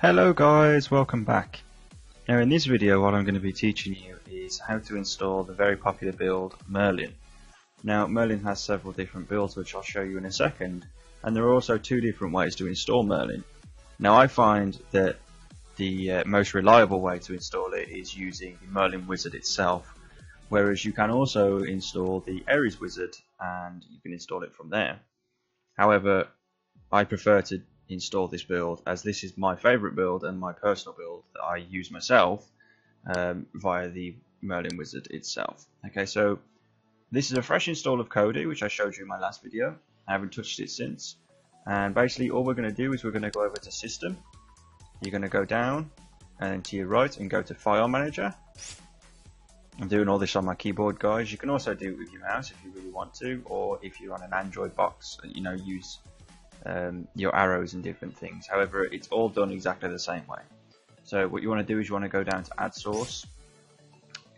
Hello guys, welcome back. Now in this video what I'm going to be teaching you is how to install the very popular build Merlin. Now Merlin has several different builds which I'll show you in a second and there are also two different ways to install Merlin. Now I find that the uh, most reliable way to install it is using the Merlin wizard itself whereas you can also install the Ares wizard and you can install it from there. However I prefer to install this build as this is my favorite build and my personal build that I use myself um, via the Merlin wizard itself. Okay, so this is a fresh install of Kodi which I showed you in my last video. I haven't touched it since. And basically all we're going to do is we're going to go over to system. You're going to go down and to your right and go to file manager. I'm doing all this on my keyboard guys. You can also do it with your mouse if you really want to or if you're on an Android box, and you know, use um, your arrows and different things. However, it's all done exactly the same way. So what you want to do is you want to go down to add source,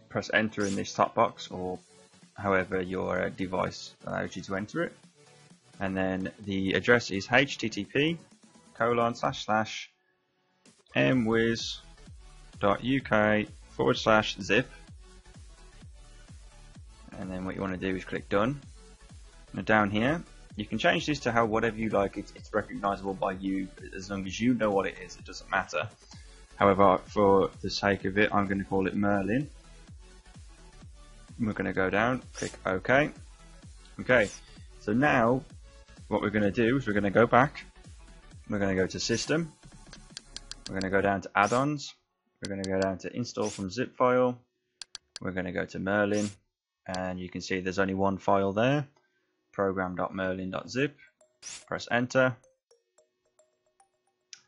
press enter in this top box or however your uh, device allows you to enter it. And then the address is http colon slash slash mwiz.uk forward slash zip. And then what you want to do is click done. Now down here, you can change this to how whatever you like, it's, it's recognizable by you, as long as you know what it is, it doesn't matter. However, for the sake of it, I'm going to call it Merlin. We're going to go down, click OK. Okay, so now what we're going to do is we're going to go back, we're going to go to System, we're going to go down to Add-ons, we're going to go down to Install from zip file, we're going to go to Merlin, and you can see there's only one file there program.merlin.zip, press enter.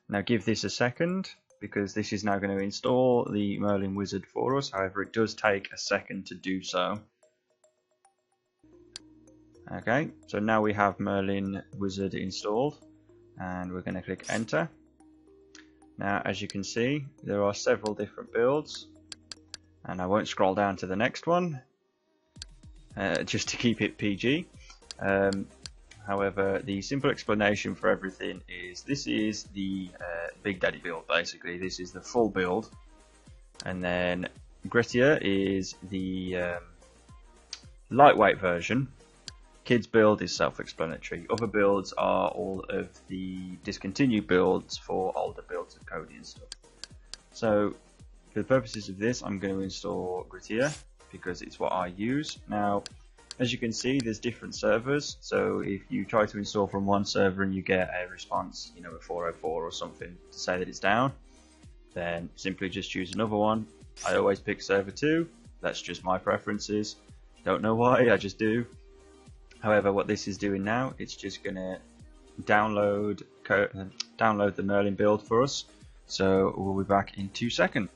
Now give this a second because this is now going to install the Merlin wizard for us, however it does take a second to do so. Okay, so now we have Merlin wizard installed and we're going to click enter. Now as you can see there are several different builds and I won't scroll down to the next one uh, just to keep it PG. Um, however, the simple explanation for everything is this is the uh, Big Daddy build, basically. This is the full build. And then Grittier is the um, lightweight version. Kids build is self-explanatory. Other builds are all of the discontinued builds for older builds of Kodi and stuff. So, for the purposes of this, I'm going to install Grittier because it's what I use. Now, as you can see, there's different servers. So if you try to install from one server and you get a response, you know, a 404 or something to say that it's down, then simply just choose another one. I always pick server 2. That's just my preferences. Don't know why, I just do. However, what this is doing now, it's just going to download download the Merlin build for us. So we'll be back in two seconds.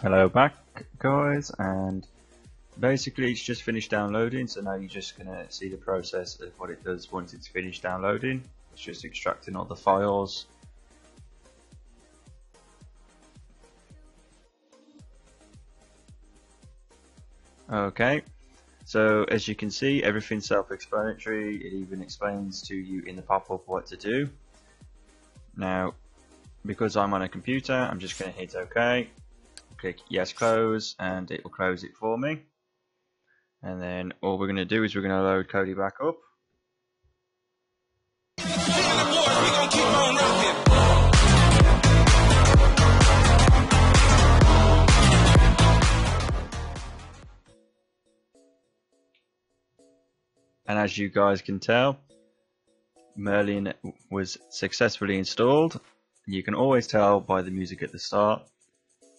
Hello back guys and basically it's just finished downloading so now you're just going to see the process of what it does once it's finished downloading. It's just extracting all the files. Okay so as you can see everything's self-explanatory. It even explains to you in the pop-up what to do. Now because I'm on a computer I'm just going to hit OK click yes close and it will close it for me and then all we're going to do is we're going to load Kodi back up. And as you guys can tell, Merlin was successfully installed. You can always tell by the music at the start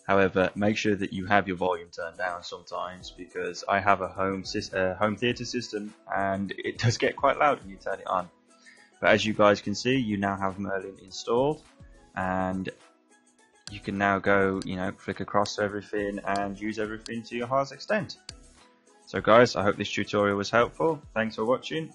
However, make sure that you have your volume turned down sometimes because I have a home uh, home theater system and it does get quite loud when you turn it on. But as you guys can see, you now have Merlin installed and you can now go, you know, flick across everything and use everything to your heart's extent. So guys, I hope this tutorial was helpful. Thanks for watching